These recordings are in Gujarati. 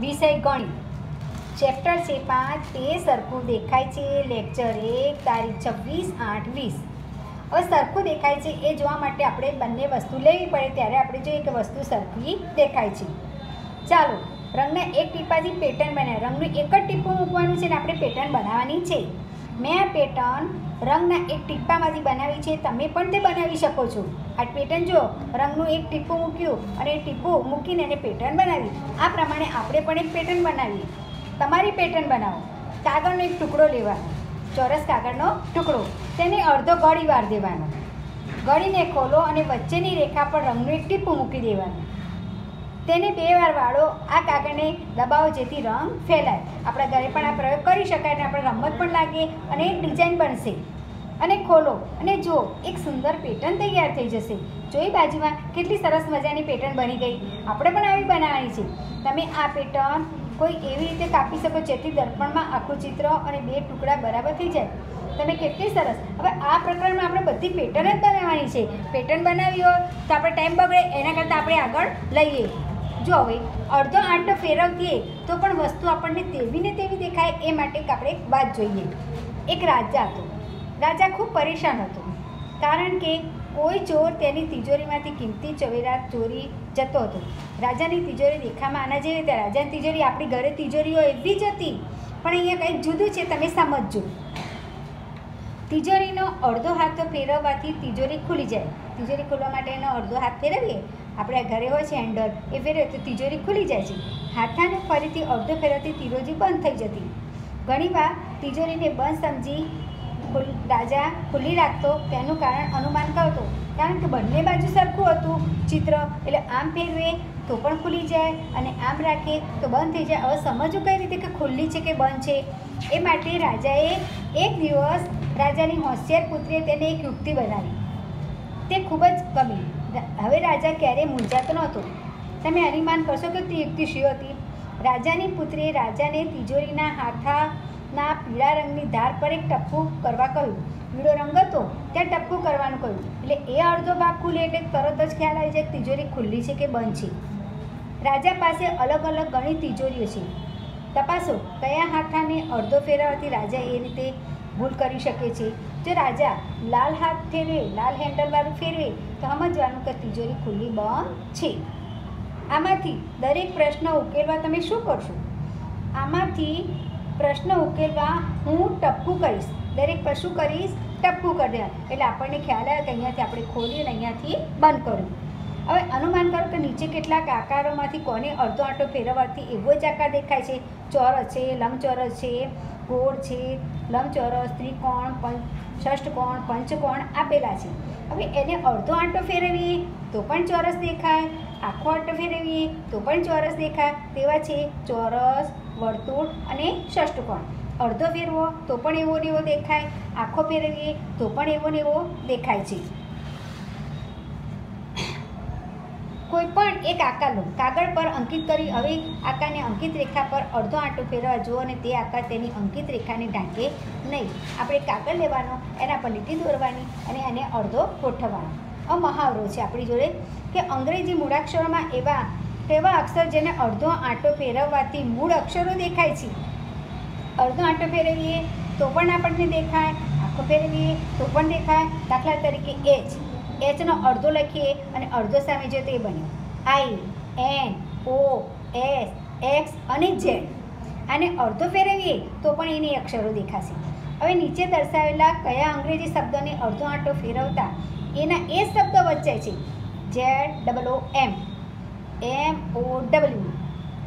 વિષય ગણિત. ચેપ્ટર છે પાંચ. તે સરખું દેખાય છે. લેક્ચર એક, તારીખ છવ્વીસ, આઠ, વીસ. હવે સરખું દેખાય છે એ જોવા માટે આપણે બંને વસ્તુ લેવી પડે ત્યારે આપણે જોઈએ કે વસ્તુ સરખી દેખાય છે. ચાલો, રંગના એક ટીપાથી પેટર્ન બનાવે રંગનું એક જ ટીપું મૂકવાનું છે ને આપણે પેટર્ન બનાવવાની છે. મેં આ પેટર્ન રંગના એક ટીપામાંથી બનાવી છે, તમે પણ તે બનાવી શકો છો. આ પેટર્ન જો રંગનું એક ટીપું મૂક્યું અને એ ટીપું મૂકીને એને પેટર્ન બનાવી, આ પ્રમાણે આપણે પણ એક પેટર્ન બનાવીએ. તમારી પેટર્ન બનાવો. કાગળનો એક ટુકડો લેવાનો. ચોરસ કાગળનો ટુકડો. તેને અડધો ગળી વાર દેવાનો. ગળીને ખોલો અને વચ્ચેની રેખા પર રંગનું એક ટીપું મૂકી દેવાનું. તેને બે વાર વાળો આ કાગળને દબાવો જેથી રંગ ફેલાય. આપણા ઘરે પણ આ પ્રયોગ કરી શકાય અને આપણે રમત પણ લાગે અને એક ડિઝાઇન બનશે. અને ખોલો અને જુઓ, એક સુંદર પેટર્ન તૈયાર થઈ જશે. જોઈ બાજુમાં કેટલી સરસ મજાની પેટર્ન બની ગઈ. આપણે પણ આવી બનાવવાની છે. તમે આ પેટર્ન કોઈ એવી રીતે કાપી શકો જેથી દર્પણમાં આખું ચિત્ર અને બે ટુકડા બરાબર થઈ જાય. તમે કેટલી સરસ. હવે આ પ્રકરણમાં આપણે બધી પેટર્ન જ બનાવવાની છે. પેટર્ન બનાવી હોય તો આપણે ટાઈમ બગડે, એના કરતાં આપણે આગળ લઈએ. જો હવે અડધો આંટો ફેરવતીએ, તો પણ વસ્તુ આપણને તેવી ને તેવી દેખાય એ માટે આપણે એક વાત જોઈએ. એક રાજા હતો. રાજા ખૂબ પરેશાન હતો. કારણ કે કોઈ ચોર તેની તિજોરીમાંથી કિંમતી ચવેરાત ચોરી જતો હતો. રાજાની તિજોરી દેખામાં આના જેવી હતી રાજાની તિજોરી આપણી ઘરે તિજોરીઓ એવી જ હતી. પણ અહીંયા કંઈક જુદું છે, તમે સમજજો. તિજોરીનો અડધો હાથ ફેરવવાથી તિજોરી ખુલી જાય. તિજોરી ખોલવા માટે એનો અડધો હાથ ફેરવીએ આપણે ઘરે હોય છે હેન્ડલ એ ફેરવે તો તિજોરી ખુલી જાય છે. હાથાને ફરીથી અડધો ફેરવતી તિજોરી બંધ થઈ જતી. ઘણીવાર તિજોરીને બંધ સમજી રાજા ખુલ્લી રાખતો, તેનું કારણ અનુમાન કરતો. કારણ કે બંને બાજુ સરખું હતું, ચિત્ર એટલે આમ ફેરવે તો પણ ખુલી જાય અને આમ રાખે તો બંધ થઈ જાય. હવે સમજવું કઈ રીતે કે ખુલ્લી છે કે બંધ છે? એ માટે રાજાએ એક દિવસ રાજાની હોશિયાર પુત્રીએ તેને એક યુક્તિ બનાવી. તે ખૂબ જ ગમી. હવે રાજા ક્યારેય મૂંઝાતો નહોતો. તમે અનુમાન કરશો કે તે યુક્તિ શું હતી. રાજાની પુત્રીએ રાજાને તિજોરીના હાથાના પીળા રંગની ધાર પર એક ટપકું કરવા કહ્યું. પીળો રંગ હતો, ત્યાં ટપકું કરવાનું કહ્યું. એટલે એ અડધો ભાગ ખુલે એટલે તરત જ ખ્યાલ આવી જાય તિજોરી ખુલ્લી છે કે બંધ છે. રાજા પાસે અલગ અલગ ઘણી તિજોરીઓ છે. તપાસો, કયા હાથાને અડધો ફેરવવાથી રાજા એ રીતે ભૂલ કરી શકે છે. જો રાજા લાલ હાથ ફેરવે લાલ હેન્ડલવાળું ફેરવે, તો સમજવાનું કે તિજોરી ખુલ્લી બંધ છે. આમાંથી દરેક પ્રશ્ન ઉકેલવા તમે શું કરશો? આમાંથી પ્રશ્ન ઉકેલવા હું ટપકું કરીશ. દરેક પર શું કરીશ? ટપકું કરી એટલે આપણને ખ્યાલ આવે કે અહીંયાથી આપણે ખોલીએ અને અહીંયાથી બંધ કર્યું હવે અનુમાન કરો કે નીચે કેટલાક આકારોમાંથી કોને અડધો આંટો ફેરવવાથી એવો જ આકાર દેખાય છે. ચોરસ છે, લંબચોરસ છે, ગોળ છે, લંબચોરસ, ત્રિકોણ પંચ ષષ્ઠકોણ, પંચકોણ આપેલા છે. હવે એને અડધો આંટો ફેરવીએ તો પણ ચોરસ દેખાય. આખો આંટો ફેરવીએ તો પણ ચોરસ દેખાય. તેવા છે ચોરસ, વર્તુળ અને ષષ્ઠકોણ. અડધો ફેરવો તો પણ એવો ને એવો દેખાય. આખો ફેરવીએ તો પણ એવો ને એવો દેખાય છે. કોઈ પણ એક આકાર લો. કાગળ પર અંકિત કરી હવે આકારને અંકિત રેખા પર અડધો આંટો ફેરવા જુઓ અને તે આકાર તેની અંકિત રેખાને ઢાંકે નહીં. આપણે કાગળ લેવાનો, એના પર લીટી દોરવાની અને એને અડધો ગોઠવવાનો. આ મહાવરો છે આપણી જોડે કે અંગ્રેજી મૂળાક્ષરોમાં એવા, તેવા અક્ષર જેને અડધો આંટો ફેરવવાથી મૂળ અક્ષરો દેખાય છે. અડધો આંટો ફેરવીએ તો પણ આપણને દેખાય, આંખો ફેરવીએ તો પણ દેખાય. દાખલા તરીકે એચ એચનો અડધો લખીએ અને અડધો સામે જોઈએ તો એ બન્યો. I, N, O, S, X અને ઝેડ. આને અડધો ફેરવીએ તો પણ એની અક્ષરો દેખાશે. હવે નીચે દર્શાવેલા કયા અંગ્રેજી શબ્દોને અડધો આંટો ફેરવતા એના એ શબ્દ વચ્ચે છે. Z, double O, M. M, O, W.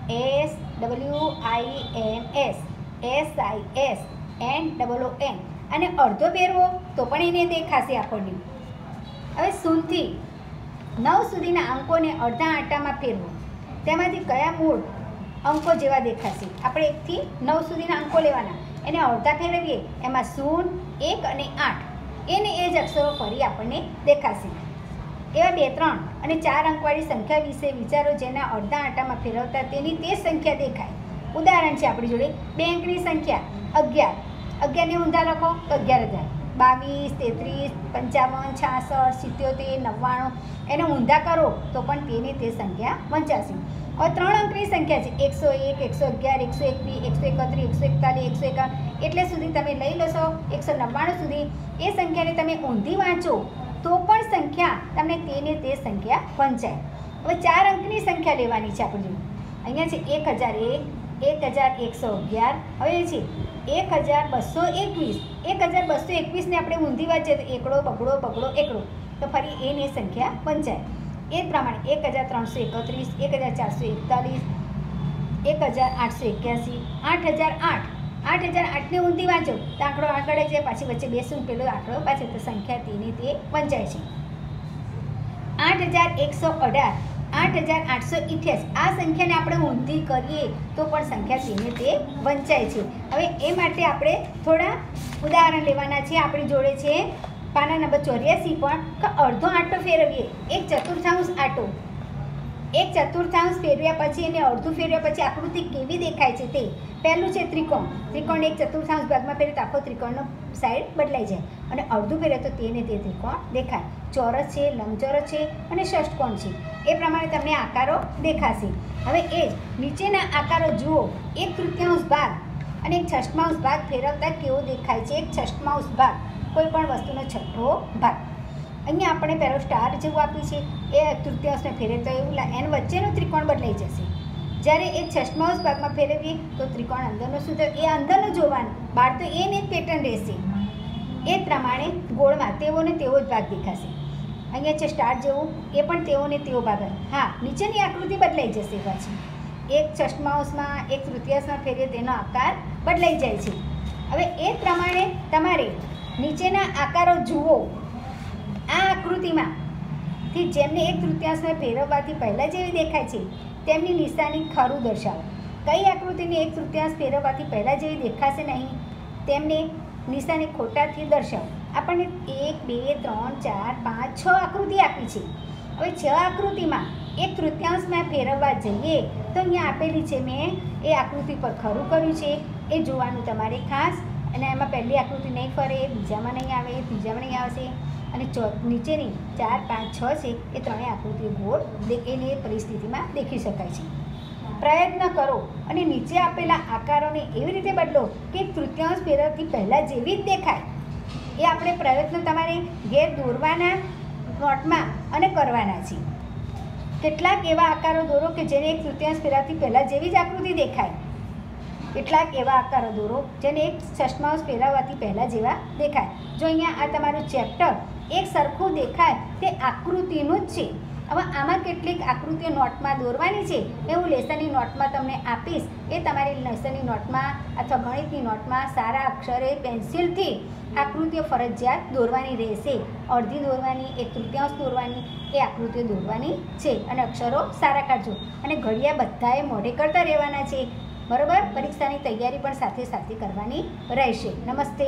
S, W, I, M, S. S, I, S. N, double O N અને અડધો ફેરવો તો પણ એને દેખાશે આપણને. હવે શૂન્યથી નવ સુધીના અંકોને અડધા આંટામાં ફેરવો. તેમાંથી કયા મૂળ અંકો જેવા દેખાશે? આપણે એકથી નવ સુધીના અંકો લેવાના. એને અડધા ફેરવીએ. એમાં શૂન એક અને આઠ. એને એ જ અક્ષરો ફરી આપણને દેખાશે. એવા બે, ત્રણ અને ચાર અંકવાળી સંખ્યા વિશે વિચારો જેના અડધા આંટામાં ફેરવતા તેની તે સંખ્યા દેખાય. ઉદાહરણ છે આપણી જોડે. બે અંકની સંખ્યા અગિયાર. અગિયારને ઊંધા લખો તો અગિયાર હજાર. બાવીસ, તેત્રીસ, પંચાવન, છાસઠ, સિત્યોતેર, નવ્વાણું. એને ઊંધા કરો તો પણ તેની તે સંખ્યા વંચાશે. હવે ત્રણ અંકની સંખ્યા છે. એકસો એક, એકસો અગિયાર, એકસો એકવીસ, એકસો એકત્રીસ, એકસો એકતાલીસ, એકસો એકાવન. એટલે સુધી તમે લઈ લેશો એકસો નવ્વાણું સુધી. એ સંખ્યાને તમે ઊંધી વાંચો તો પણ સંખ્યા તમને તેને તે સંખ્યા વંચાય. હવે ચાર અંકની સંખ્યા લેવાની છે આપણે અહીંયા છે એક હજાર એક એક હજાર એકસો અગિયાર હવે છે એક હજાર બસો એકવીસ. એક હજાર બસો એકવીસને આપણે ઊંધી વાંચીએ તો એકડો, બગડો બગડો, એકડો. તો ફરી એની સંખ્યા પંચાય એ પ્રમાણે એક હજાર ત્રણસો એકત્રીસ એક હજાર ચારસો એકતાલીસ એક હજાર આઠસો એક્યાસી, આઠ હજાર આઠ. આઠ હજાર આઠને ઊંધી વાંચો. તો આંકડો આગળ છે પાછી વચ્ચે બેસું પેલો આંકડો પાછળ તો સંખ્યા તેની તે વંચાય છે. આઠ હજાર એકસો અઢાર. આઠ હજાર આઠસો ઇઠ્યાસી આ સંખ્યાને આપણે ઊંધી કરીએ તો પણ સંખ્યા ધીમે તે વંચાય છે. હવે એ માટે આપણે થોડા ઉદાહરણ લેવાના છે આપણી જોડે છે. પાના નંબર ચોર્યાસી પણ અડધો આંટો ફેરવીએ. એક ચતુર્થાંશ આંટો. એક ચતુર્થાંશ ફેરવ્યા પછી અને અડધું ફેરવ્યા પછી આકૃતિ કેવી દેખાય છે તે? પહેલું છે ત્રિકોણ. ત્રિકોણ એક ચતુર્થાંશ ભાગમાં ફેરે તો આખો ત્રિકોણનો સાઈડ બદલાઈ જાય. અને અડધું ફેરે તો તેને તે ત્રિકોણ દેખાય. ચોરસ છે, લંબચોરસ છે અને ષષ્ટકોણ છે? એ પ્રમાણે તમને આકારો દેખાશે. હવે એ જ નીચેના આકારો જુઓ. એક તૃતીયાંશ ભાગ અને એક છઠ્ઠાંશ ભાગ ફેરવતા કેવો દેખાય છે? એક છઠ્ઠાંશ ભાગ. કોઈ પણ વસ્તુનો છઠ્ઠો ભાગ. અહીંયા આપણે પહેલો સ્ટાર જેવું આપ્યું છે. એ તૃતીયાંશને ફેરે તો એવું એન વચ્ચેનો ત્રિકોણ બદલાઈ જશે. જ્યારે એ છઠ્ઠાંશ ભાગમાં ફેરવીએ, તો ત્રિકોણ અંદરનો શું થયો? એ અંદરનું જોવાનું. બહાર તો એને જ પેટર્ન રહેશે. એ પ્રમાણે ગોળમાં તેઓને તેવો જ ભાગ દેખાશે. અહીંયા છે સ્ટાર જેવું, એ પણ તેઓને તેવો ભાગ હા, નીચેની આકૃતિ બદલાઈ જશે પાછી. એક છઠ્ઠાંશમાં એક તૃતીયાંશમાં ફેરીએ તેનો આકાર બદલાઈ જાય છે. હવે એ પ્રમાણે તમારે નીચેના આકારો જુઓ. આ આકૃતિમાં થી જેમને એક તૃતીયાંશમાં ફેરવવાથી પહેલાં જેવી દેખાય છે, તેમની નિશાની ખરું દર્શાવો. કઈ આકૃતિને એક તૃતીયાંશ ફેરવવાથી પહેલાં જેવી દેખાશે નહીં, તેમને નિશાની ખોટાથી દર્શાવો. આપણને એક, બે, ત્રણ, ચાર, પાંચ, છ આકૃતિ આપી છે. હવે છ આકૃતિમાં એક તૃતીયાંશમાં ફેરવવા જઈએ, તો અહીંયા આપેલી છે મેં એ આકૃતિ પર ખરું કર્યું છે, એ જોવાનું તમારે ખાસ અને એમાં પહેલી આકૃતિ નહીં ફરે, બીજામાં નહીં આવે, ત્રીજામાં નહીં આવશે. અને ચો, નીચેની ચાર, પાંચ, છ છે, એ ત્રણેય આકૃતિઓ ગોળ દે- એ પરિસ્થિતિમાં દેખી શકાય છે. પ્રયત્ન કરો અને નીચે આપેલા આકારોને એવી રીતે બદલો કે તૃતીયાંશ ફેરવથી પહેલાં જેવી જ દેખાય. એ આપણે પ્રયત્ન તમારે ઘેર દોરવાના, નોટમાં અને કરવાના છે. કેટલાક એવા આકારો દોરો કે જેને એક તૃતીયાંશ ફેરવથી પહેલાં જેવી જ આકૃતિ દેખાય. કેટલાક એવા આકારો દોરો જેને એક ચશ્માઉસ પહેરાવવાથી પહેલાં જેવા દેખાય. જો અહીંયા આ તમારું ચેપ્ટર એક સરખું દેખાય, તે આકૃતિનું જ છે. હવે આમાં કેટલીક આકૃતિઓ નોટમાં દોરવાની છે એ હું લેસનની નોટમાં તમને આપીશ. એ તમારી લેસનની નોટમાં અથવા ગણિતની નોટમાં સારા અક્ષરે પેન્સિલથી આકૃતિઓ ફરજિયાત દોરવાની રહેશે. અડધી દોરવાની, એક તૃતીયાંશ દોરવાની, એ આકૃતિઓ દોરવાની છે. અને અક્ષરો સારા કાઢજો. અને ઘડિયા બધાએ મોઢે કરતા રહેવાના છે. બરોબર? પરીક્ષાની તૈયારી પણ સાથે સાથે કરવાની રહેશે. નમસ્તે.